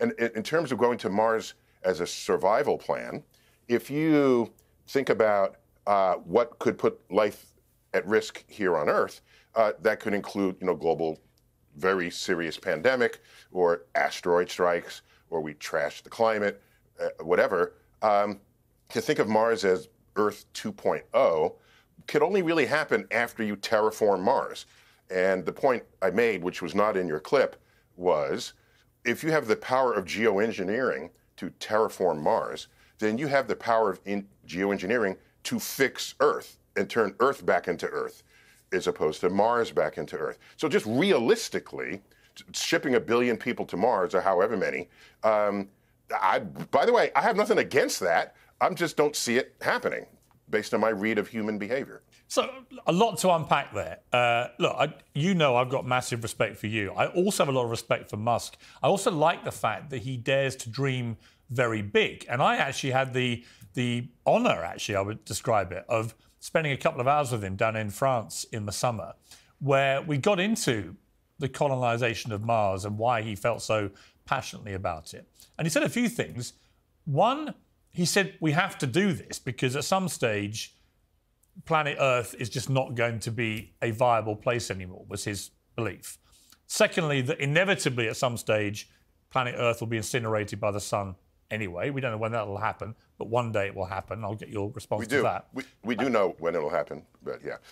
And in, terms of going to Mars as a survival plan, if you think about uh, what could put life at risk here on Earth, uh, that could include, you know, global, very serious pandemic, or asteroid strikes, or we trash the climate, uh, whatever. Um, to think of Mars as Earth 2.0 could only really happen after you terraform Mars. And the point I made, which was not in your clip, was if you have the power of geoengineering to terraform Mars, then you have the power of geoengineering to fix Earth and turn Earth back into Earth as opposed to Mars back into Earth. So just realistically, shipping a billion people to Mars or however many, um, I, by the way, I have nothing against that. I just don't see it happening based on my read of human behavior. So a lot to unpack there. Uh, look, I, you know I've got massive respect for you. I also have a lot of respect for Musk. I also like the fact that he dares to dream very big. And I actually had the the honour, actually, I would describe it, of spending a couple of hours with him down in France in the summer, where we got into the colonisation of Mars and why he felt so passionately about it. And he said a few things. One, he said we have to do this because at some stage planet Earth is just not going to be a viable place anymore, was his belief. Secondly, that inevitably at some stage, planet Earth will be incinerated by the sun anyway. We don't know when that'll happen, but one day it will happen. I'll get your response we do. to that. We, we do know when it'll happen, but yeah.